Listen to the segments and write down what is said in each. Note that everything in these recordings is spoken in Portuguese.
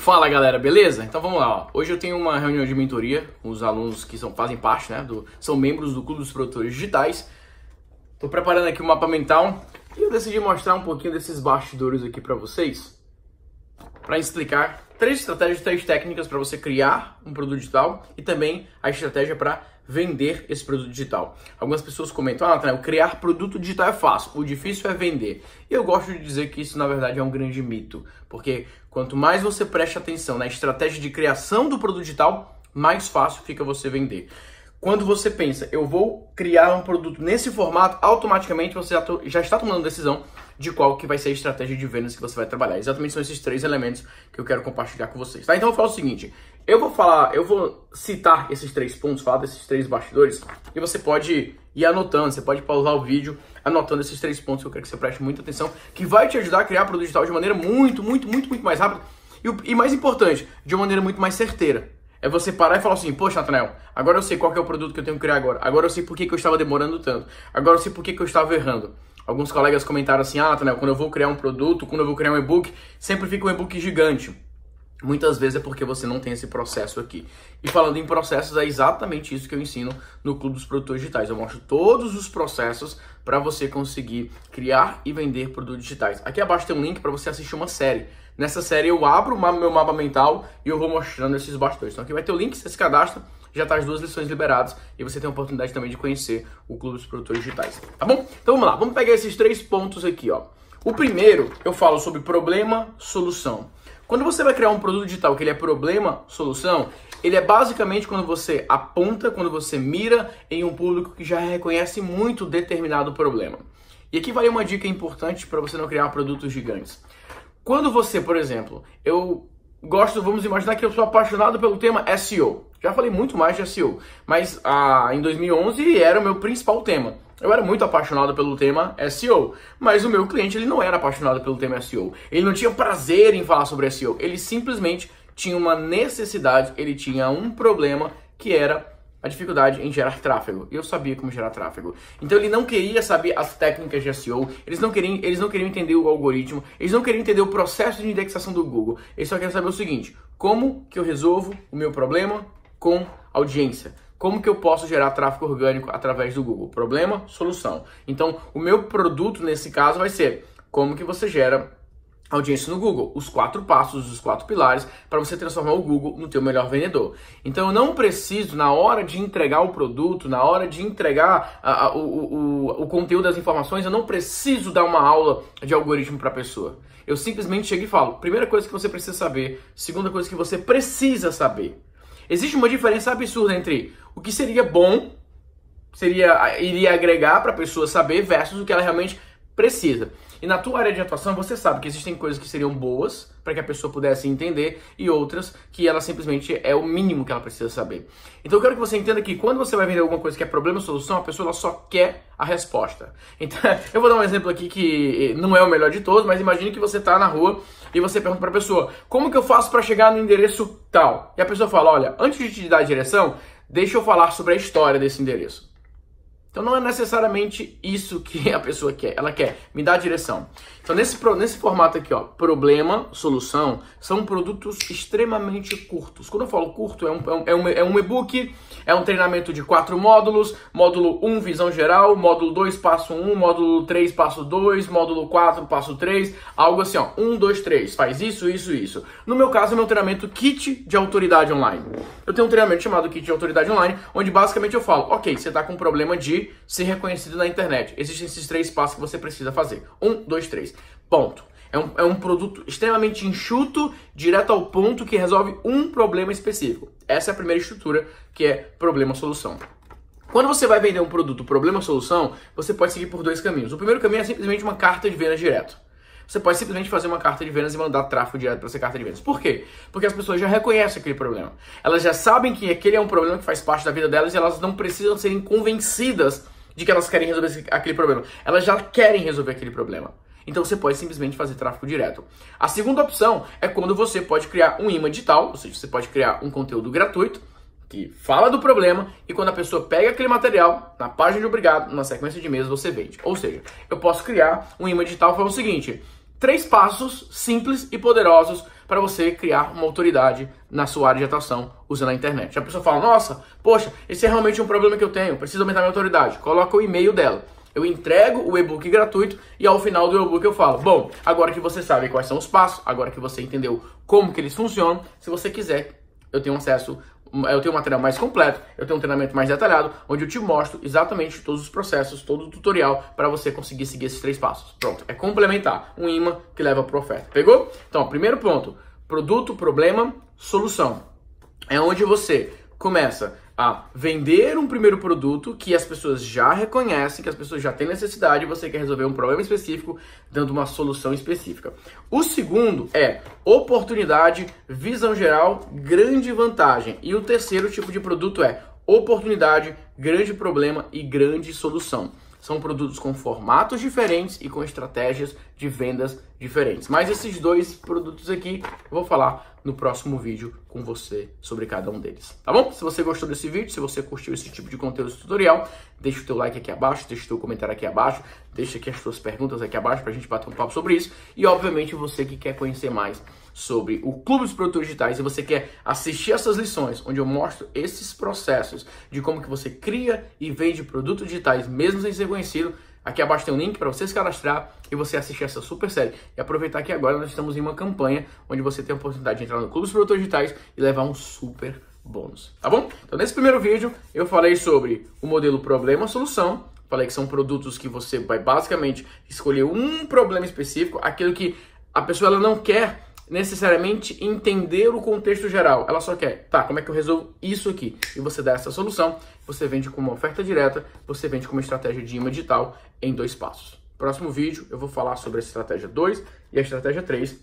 Fala galera, beleza? Então vamos lá. Ó. Hoje eu tenho uma reunião de mentoria com os alunos que são, fazem parte, né? Do, são membros do Clube dos Produtores Digitais. Estou preparando aqui o um mapa mental e eu decidi mostrar um pouquinho desses bastidores aqui para vocês, para explicar três estratégias, três técnicas para você criar um produto digital e também a estratégia para vender esse produto digital. Algumas pessoas comentam, ah, Nathanael, criar produto digital é fácil, o difícil é vender. E eu gosto de dizer que isso, na verdade, é um grande mito, porque quanto mais você preste atenção na estratégia de criação do produto digital, mais fácil fica você vender. Quando você pensa, eu vou criar um produto nesse formato, automaticamente você já, to, já está tomando decisão de qual que vai ser a estratégia de vendas que você vai trabalhar. Exatamente são esses três elementos que eu quero compartilhar com vocês. Tá? Então eu falo o seguinte, eu vou falar, eu vou citar esses três pontos, falar desses três bastidores, e você pode ir anotando, você pode pausar o vídeo anotando esses três pontos que eu quero que você preste muita atenção, que vai te ajudar a criar produto digital de maneira muito, muito, muito, muito mais rápida e, e mais importante, de uma maneira muito mais certeira. É você parar e falar assim, poxa, Nathanael, agora eu sei qual é o produto que eu tenho que criar agora. Agora eu sei por que, que eu estava demorando tanto. Agora eu sei por que, que eu estava errando. Alguns colegas comentaram assim, ah, Nathanael, quando eu vou criar um produto, quando eu vou criar um e-book, sempre fica um e-book gigante. Muitas vezes é porque você não tem esse processo aqui. E falando em processos, é exatamente isso que eu ensino no Clube dos Produtores Digitais. Eu mostro todos os processos para você conseguir criar e vender produtos digitais. Aqui abaixo tem um link para você assistir uma série. Nessa série eu abro o meu mapa mental e eu vou mostrando esses bastões. Então aqui vai ter o link, você se cadastra, já tá as duas lições liberadas e você tem a oportunidade também de conhecer o Clube dos Produtores Digitais. Tá bom? Então vamos lá, vamos pegar esses três pontos aqui, ó. O primeiro, eu falo sobre problema, solução. Quando você vai criar um produto digital que ele é problema, solução, ele é basicamente quando você aponta, quando você mira em um público que já reconhece muito determinado problema. E aqui vai uma dica importante para você não criar produtos gigantes. Quando você, por exemplo, eu gosto, vamos imaginar que eu sou apaixonado pelo tema SEO. Já falei muito mais de SEO, mas ah, em 2011 era o meu principal tema. Eu era muito apaixonado pelo tema SEO, mas o meu cliente ele não era apaixonado pelo tema SEO. Ele não tinha prazer em falar sobre SEO. Ele simplesmente tinha uma necessidade, ele tinha um problema que era a dificuldade em gerar tráfego. E eu sabia como gerar tráfego. Então ele não queria saber as técnicas de SEO, eles não queriam, eles não queriam entender o algoritmo, eles não queriam entender o processo de indexação do Google. Eles só queriam saber o seguinte: como que eu resolvo o meu problema com audiência? Como que eu posso gerar tráfego orgânico através do Google? Problema, solução. Então, o meu produto nesse caso vai ser como que você gera audiência no Google, os quatro passos, os quatro pilares para você transformar o Google no teu melhor vendedor. Então eu não preciso na hora de entregar o produto, na hora de entregar a, a, o, o, o conteúdo das informações, eu não preciso dar uma aula de algoritmo para a pessoa. Eu simplesmente chego e falo: primeira coisa que você precisa saber, segunda coisa que você precisa saber. Existe uma diferença absurda entre o que seria bom, seria iria agregar para a pessoa saber versus o que ela realmente precisa. E na tua área de atuação, você sabe que existem coisas que seriam boas para que a pessoa pudesse entender e outras que ela simplesmente é o mínimo que ela precisa saber. Então eu quero que você entenda que quando você vai vender alguma coisa que é problema ou solução, a pessoa só quer a resposta. Então, eu vou dar um exemplo aqui que não é o melhor de todos, mas imagine que você está na rua e você pergunta para a pessoa: "Como que eu faço para chegar no endereço tal?". E a pessoa fala: "Olha, antes de te dar a direção, deixa eu falar sobre a história desse endereço". Então não é necessariamente isso que a pessoa quer, ela quer me dar a direção. Então nesse, nesse formato aqui, ó, problema, solução, são produtos extremamente curtos. Quando eu falo curto, é um, é um, é um e-book, é um treinamento de quatro módulos, módulo 1, visão geral, módulo 2, passo 1, módulo 3, passo 2, módulo 4, passo 3, algo assim, ó, 1, 2, 3, faz isso, isso, isso. No meu caso, é meu treinamento Kit de Autoridade Online. Eu tenho um treinamento chamado Kit de Autoridade Online, onde basicamente eu falo, ok, você está com um problema de ser reconhecido na internet. Existem esses três passos que você precisa fazer. Um, dois, três. Ponto. É um, é um produto extremamente enxuto, direto ao ponto, que resolve um problema específico. Essa é a primeira estrutura, que é problema-solução. Quando você vai vender um produto problema-solução, você pode seguir por dois caminhos. O primeiro caminho é simplesmente uma carta de vendas direto. Você pode simplesmente fazer uma carta de vendas e mandar tráfego direto para essa carta de vendas. Por quê? Porque as pessoas já reconhecem aquele problema. Elas já sabem que aquele é um problema que faz parte da vida delas e elas não precisam serem convencidas de que elas querem resolver aquele problema. Elas já querem resolver aquele problema. Então você pode simplesmente fazer tráfego direto. A segunda opção é quando você pode criar um imã digital, ou seja, você pode criar um conteúdo gratuito que fala do problema e quando a pessoa pega aquele material, na página de obrigado, na sequência de e-mails você vende. Ou seja, eu posso criar um imã digital falando o seguinte: três passos simples e poderosos para você criar uma autoridade na sua área de atuação usando a internet. A pessoa fala: Nossa, poxa, esse é realmente um problema que eu tenho, preciso aumentar minha autoridade. Coloca o e-mail dela. Eu entrego o e-book gratuito e ao final do e-book eu falo: Bom, agora que você sabe quais são os passos, agora que você entendeu como que eles funcionam, se você quiser, eu tenho acesso eu tenho um material mais completo, eu tenho um treinamento mais detalhado, onde eu te mostro exatamente todos os processos, todo o tutorial para você conseguir seguir esses três passos. Pronto, é complementar um imã que leva para oferta. Pegou? Então, primeiro ponto: produto, problema, solução. É onde você começa a vender um primeiro produto que as pessoas já reconhecem, que as pessoas já têm necessidade você quer resolver um problema específico dando uma solução específica. O segundo é oportunidade, visão geral, grande vantagem. E o terceiro tipo de produto é oportunidade, grande problema e grande solução. São produtos com formatos diferentes e com estratégias de vendas diferentes. Mas esses dois produtos aqui eu vou falar no próximo vídeo com você sobre cada um deles, tá bom? Se você gostou desse vídeo, se você curtiu esse tipo de conteúdo tutorial, deixa o teu like aqui abaixo, deixa o teu comentário aqui abaixo, deixa aqui as suas perguntas aqui abaixo pra gente bater um papo sobre isso. E obviamente você que quer conhecer mais sobre o Clube dos Produtores Digitais e você quer assistir essas lições, onde eu mostro esses processos de como que você cria e vende produtos digitais mesmo sem ser conhecido, Aqui abaixo tem um link para você se cadastrar e você assistir essa super série. E aproveitar que agora nós estamos em uma campanha onde você tem a oportunidade de entrar no Clube dos Produtores Digitais e levar um super bônus, tá bom? Então nesse primeiro vídeo eu falei sobre o modelo problema-solução, falei que são produtos que você vai basicamente escolher um problema específico, aquilo que a pessoa ela não quer necessariamente entender o contexto geral. Ela só quer, tá, como é que eu resolvo isso aqui? E você dá essa solução, você vende com uma oferta direta, você vende com uma estratégia de imã digital em dois passos. Próximo vídeo eu vou falar sobre a estratégia 2 e a estratégia 3,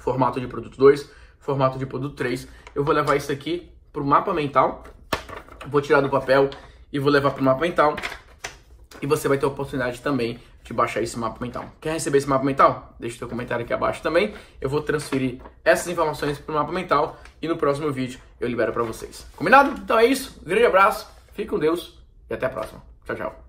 formato de produto 2, formato de produto 3. Eu vou levar isso aqui para o mapa mental, vou tirar do papel e vou levar para o mapa mental e você vai ter a oportunidade também de baixar esse mapa mental. Quer receber esse mapa mental? Deixa seu comentário aqui abaixo também. Eu vou transferir essas informações para o mapa mental e no próximo vídeo eu libero para vocês. Combinado? Então é isso. Grande abraço, fique com Deus e até a próxima. Tchau, tchau.